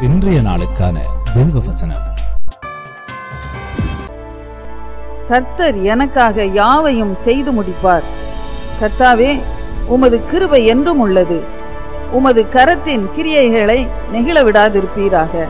இன்றைய நாளுக்கான வசனம். கர்த்தர் எனக்காக யாவையும் செய்து முடிப்பார். கர்த்தாவே உமது கிருபை என்றும் உள்ளது. உமது கரத்தின் கிரியைகளை நெகிழ விடாதிருப்பீராக.